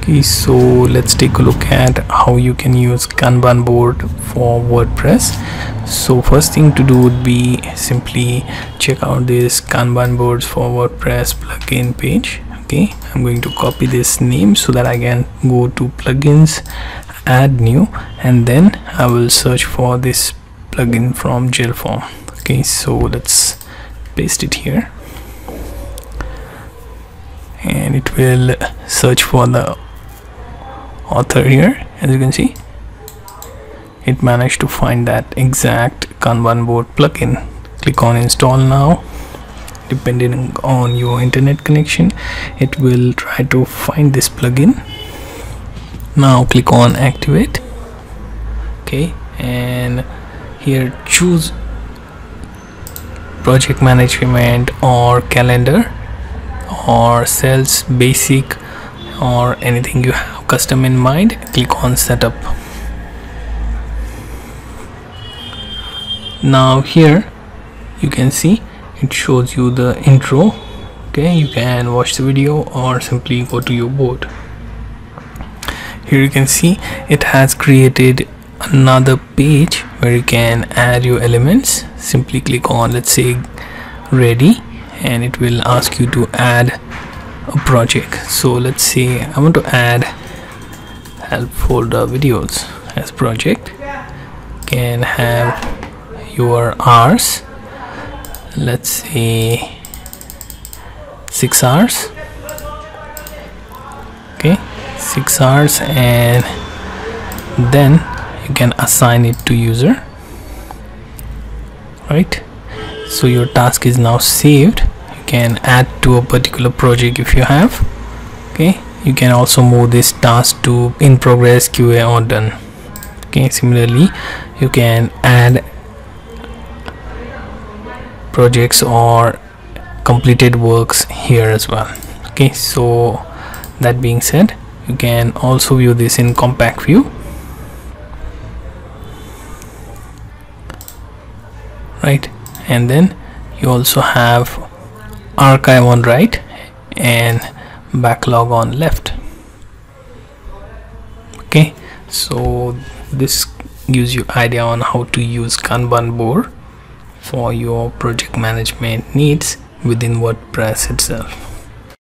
okay so let's take a look at how you can use kanban board for wordpress. So first thing to do would be simply check out this kanban boards for wordpress plugin page. Okay i'm going to copy this name so that i can go to plugins add new and then i will search for this plugin from Gelform okay so let's paste it here. And it will search for the author here as you can see. It managed to find that exact kanban board plugin. Click on install now. Depending on your internet connection it will try to find this plugin. Now click on activate. Okay and here choose project management or calendar or sales basic or anything you have custom in mind click on setup. Now here you can see it shows you the intro. Okay you can watch the video or simply go to your board. Here you can see it has created another page where you can add your elements. Simply click on let's say ready and it will ask you to add a project. So let's say I want to add Helpfolder videos as project. Can have your hours. Let's say six hours. Okay six hours and then you can assign it to user. Right? So your task is now saved. You can add to a particular project if you have. Okay you can also move this task to in progress qa or done. Okay similarly you can add projects or completed works here as well. Okay so that being said you can also view this in compact view. Right and then you also have archive on right and backlog on left. Okay so this gives you idea on how to use kanban board for your project management needs within wordpress itself